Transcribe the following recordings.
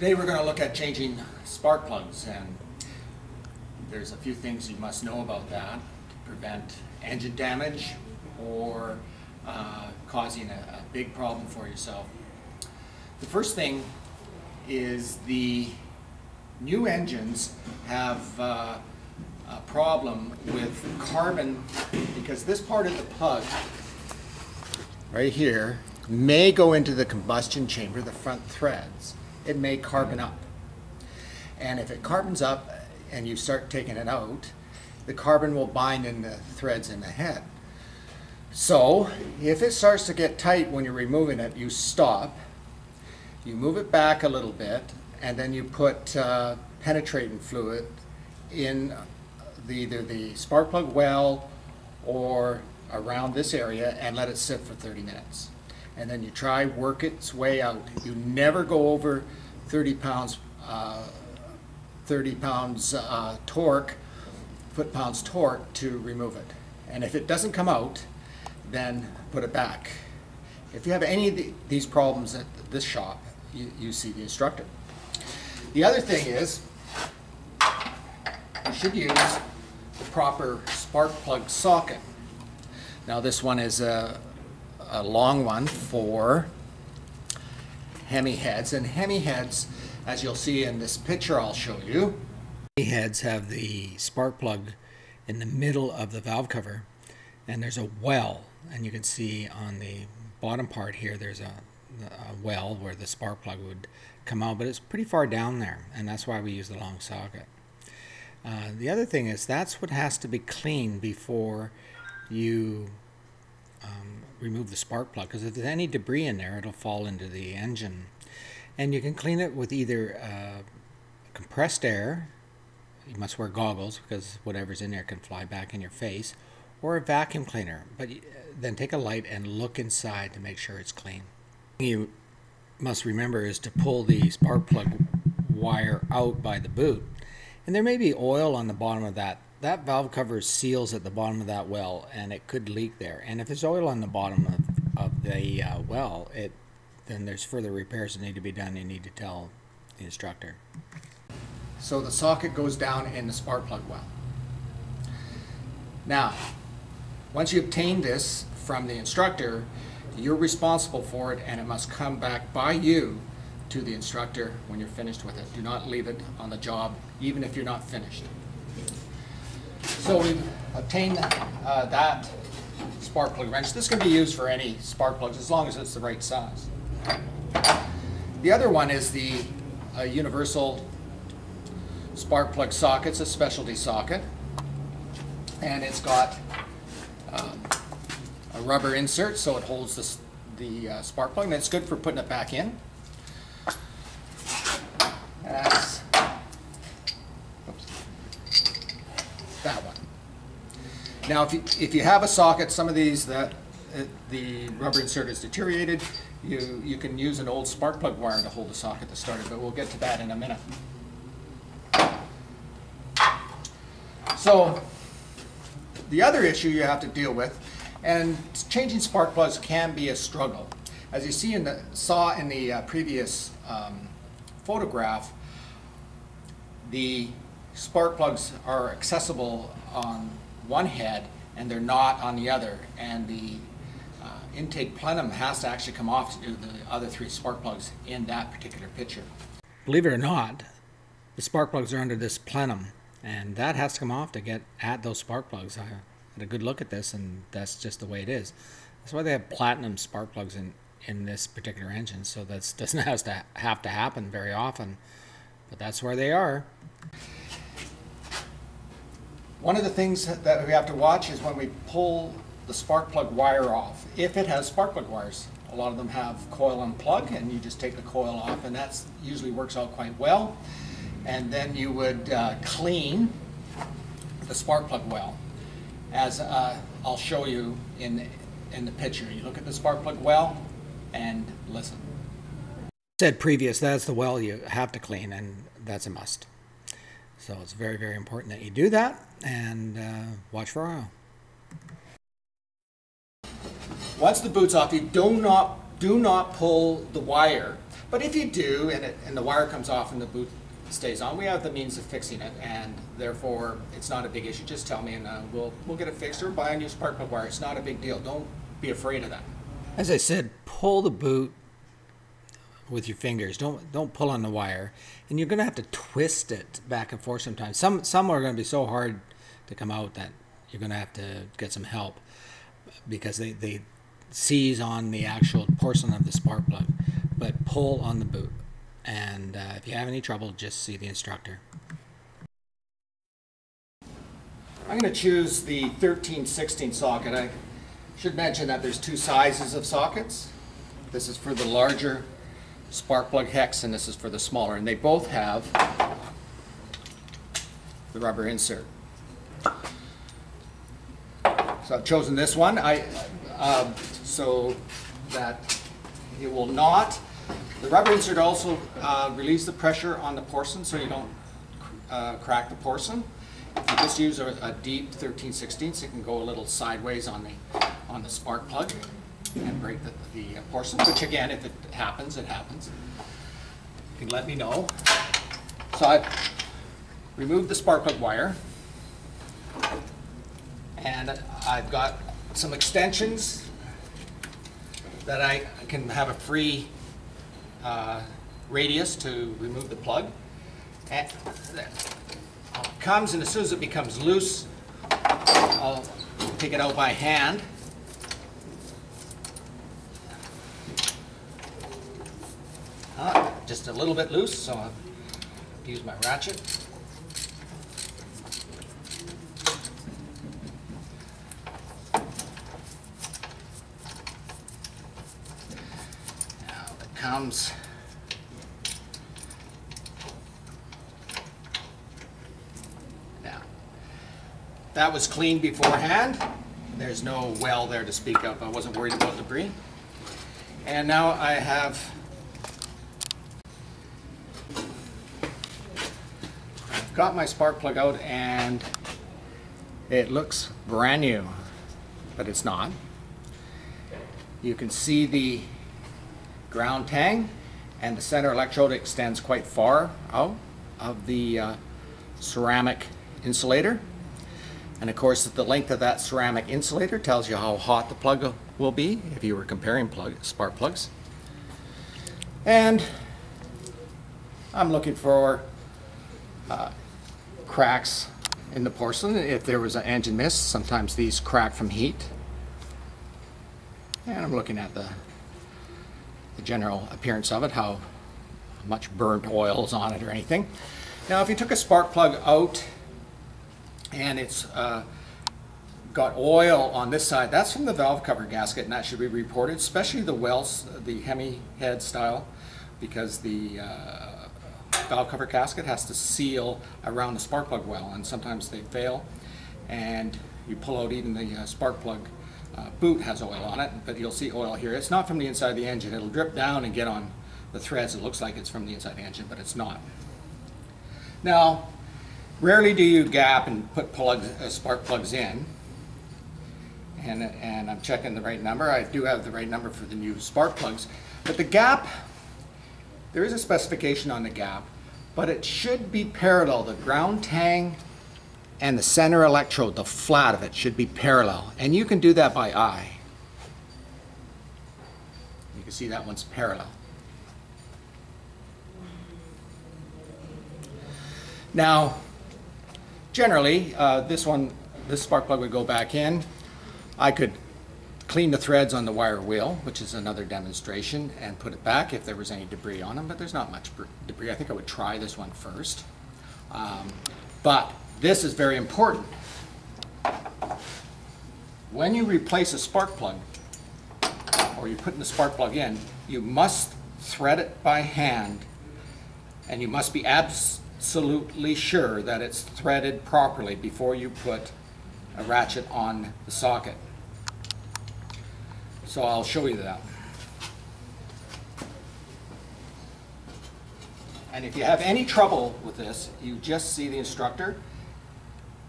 Today we're going to look at changing spark plugs and there's a few things you must know about that to prevent engine damage or uh, causing a, a big problem for yourself. The first thing is the new engines have uh, a problem with carbon because this part of the plug right here may go into the combustion chamber, the front threads. It may carbon up. And if it carbons up and you start taking it out, the carbon will bind in the threads in the head. So if it starts to get tight when you're removing it, you stop, you move it back a little bit, and then you put uh, penetrating fluid in the, either the spark plug well or around this area and let it sit for 30 minutes. And then you try work its way out. You never go over 30 pounds, uh, 30 pounds uh, torque, foot pounds torque to remove it. And if it doesn't come out, then put it back. If you have any of the, these problems at this shop, you, you see the instructor. The other thing is, you should use the proper spark plug socket. Now this one is a, a long one for Hemi heads, and Hemi heads, as you'll see in this picture I'll show you, Hemi heads have the spark plug in the middle of the valve cover, and there's a well, and you can see on the bottom part here there's a, a well where the spark plug would come out, but it's pretty far down there, and that's why we use the long socket. Uh, the other thing is that's what has to be cleaned before you um, remove the spark plug because if there's any debris in there it'll fall into the engine. And you can clean it with either uh, compressed air you must wear goggles because whatever's in there can fly back in your face or a vacuum cleaner. But then take a light and look inside to make sure it's clean. You must remember is to pull the spark plug wire out by the boot. And there may be oil on the bottom of that. That valve cover seals at the bottom of that well, and it could leak there. And if there's oil on the bottom of, of the uh, well, it then there's further repairs that need to be done. You need to tell the instructor. So the socket goes down in the spark plug well. Now, once you obtain this from the instructor, you're responsible for it and it must come back by you to the instructor when you're finished with it. Do not leave it on the job, even if you're not finished. So we've obtained uh, that spark plug wrench. This can be used for any spark plugs as long as it's the right size. The other one is the uh, universal spark plug socket. It's a specialty socket. And it's got um, a rubber insert so it holds this, the uh, spark plug and it's good for putting it back in. That's that one. Now, if you, if you have a socket, some of these that uh, the rubber insert is deteriorated, you, you can use an old spark plug wire to hold the socket to start it, but we'll get to that in a minute. So, the other issue you have to deal with, and changing spark plugs can be a struggle. As you see in the saw in the uh, previous um, photograph, the spark plugs are accessible on one head and they're not on the other. And the uh, intake plenum has to actually come off to do the other three spark plugs in that particular picture. Believe it or not, the spark plugs are under this plenum and that has to come off to get at those spark plugs. I had a good look at this and that's just the way it is. That's why they have platinum spark plugs in, in this particular engine. So that doesn't have to, have to happen very often, but that's where they are. One of the things that we have to watch is when we pull the spark plug wire off. If it has spark plug wires, a lot of them have coil and plug and you just take the coil off and that usually works out quite well. And then you would uh, clean the spark plug well. As uh, I'll show you in, in the picture. You look at the spark plug well and listen. Said previous, that's the well you have to clean and that's a must. So it's very, very important that you do that and uh, watch for oil. Once the boot's off, you do not, do not pull the wire But if you do, and, it, and the wire comes off and the boot stays on, we have the means of fixing it, and therefore it's not a big issue. Just tell me, and uh, we'll we'll get it fixed or buy a new spark plug wire. It's not a big deal. Don't be afraid of that. As I said, pull the boot with your fingers. Don't don't pull on the wire, and you're gonna have to twist it back and forth sometimes. Some some are gonna be so hard to come out that you're gonna have to get some help because they they seize on the actual porcelain of the spark plug. But pull on the boot, and uh, if you have any trouble, just see the instructor. I'm going to choose the 1316 socket. I should mention that there's two sizes of sockets. This is for the larger spark plug hex and this is for the smaller and they both have the rubber insert. So I've chosen this one I, um, so that it will not, the rubber insert also uh, the pressure on the porcelain so you don't uh, crack the porcelain. You just use a, a deep 13 16 it can go a little sideways on the, on the spark plug and break the, the porcelain, which again, if it happens, it happens. You can let me know. So I've removed the spark plug wire. And I've got some extensions that I can have a free uh, radius to remove the plug. And comes, and as soon as it becomes loose, I'll take it out by hand. Uh, just a little bit loose, so I'll use my ratchet. Now it comes now that was cleaned beforehand. There's no well there to speak of. I wasn't worried about debris. And now I have got my spark plug out and it looks brand new, but it's not. You can see the ground tang and the center electrode extends quite far out of the uh, ceramic insulator. And of course, the length of that ceramic insulator tells you how hot the plug will be if you were comparing plug, spark plugs. And I'm looking for uh, cracks in the porcelain. If there was an engine miss, sometimes these crack from heat. And I'm looking at the, the general appearance of it, how much burnt oil is on it or anything. Now if you took a spark plug out and it's uh, got oil on this side, that's from the valve cover gasket and that should be reported, especially the Wells, the Hemi head style, because the uh, valve cover gasket has to seal around the spark plug well, and sometimes they fail, and you pull out even the uh, spark plug uh, boot has oil on it, but you'll see oil here. It's not from the inside of the engine. It'll drip down and get on the threads. It looks like it's from the inside of the engine, but it's not. Now, rarely do you gap and put plugs, uh, spark plugs in, and, and I'm checking the right number. I do have the right number for the new spark plugs, but the gap there is a specification on the gap, but it should be parallel. The ground tang and the center electrode, the flat of it, should be parallel. And you can do that by eye. You can see that one's parallel. Now, generally, uh, this one, this spark plug would go back in. I could clean the threads on the wire wheel, which is another demonstration, and put it back if there was any debris on them, but there's not much debris. I think I would try this one first. Um, but this is very important. When you replace a spark plug, or you're putting the spark plug in, you must thread it by hand, and you must be absolutely sure that it's threaded properly before you put a ratchet on the socket. So I'll show you that. And if you have any trouble with this, you just see the instructor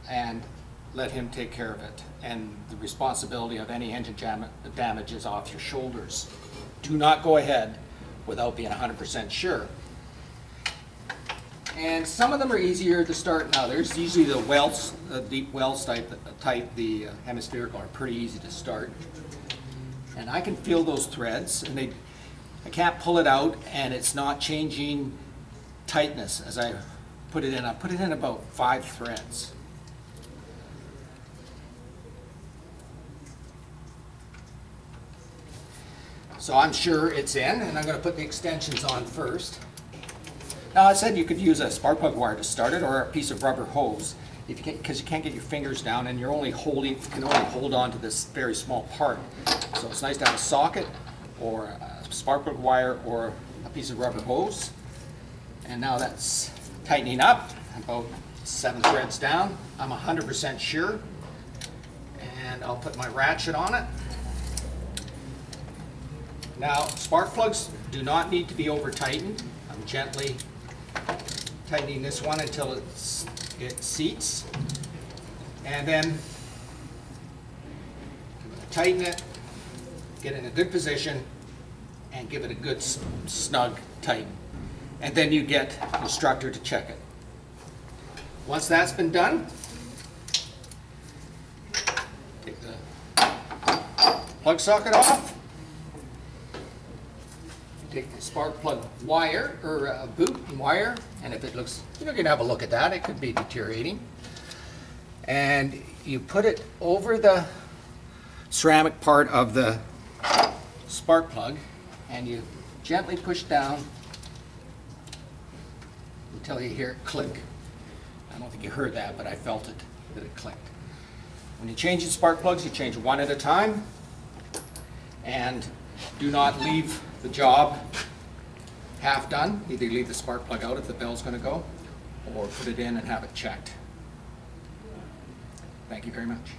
and let him take care of it. And the responsibility of any engine damage is off your shoulders. Do not go ahead without being hundred percent sure. And some of them are easier to start than others. Usually the wells, the deep wells type, type, the uh, hemispherical are pretty easy to start. And I can feel those threads and they, I can't pull it out and it's not changing tightness as I put it in. I put it in about five threads. So I'm sure it's in and I'm gonna put the extensions on first. Now, I said you could use a spark plug wire to start it or a piece of rubber hose if you because you can't get your fingers down and you're only holding, can only hold on to this very small part. So it's nice to have a socket or a spark plug wire or a piece of rubber hose. And now that's tightening up, about seven threads down. I'm hundred percent sure. And I'll put my ratchet on it. Now, spark plugs do not need to be over tightened. I'm gently tightening this one until it's, it seats. And then tighten it, get it in a good position, and give it a good snug tighten. And then you get the instructor to check it. Once that's been done, take the plug socket off, take the spark plug wire, or uh, boot and wire, and if it looks, you know, you can have a look at that, it could be deteriorating. And you put it over the ceramic part of the spark plug, and you gently push down until you hear it click. I don't think you heard that, but I felt it, that it clicked. When you change your spark plugs, you change one at a time, and do not leave the job half done. Either leave the spark plug out if the bell's gonna go, or put it in and have it checked. Thank you very much.